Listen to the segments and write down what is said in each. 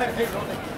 Thank you so much.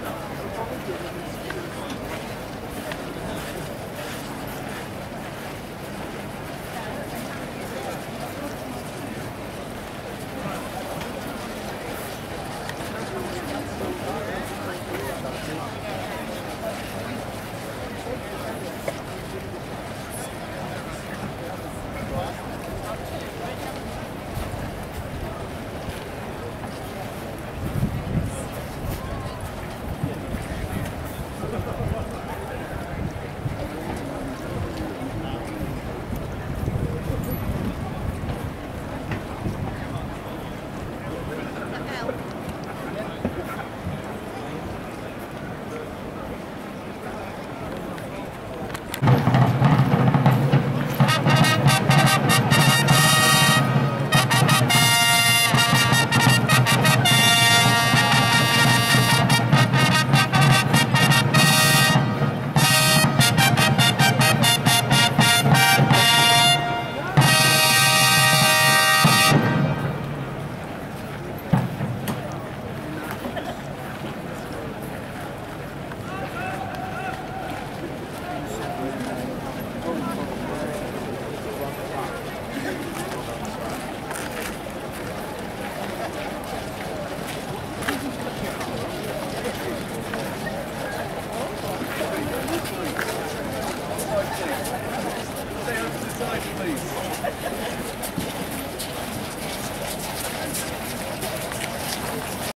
Stay over to the side, please.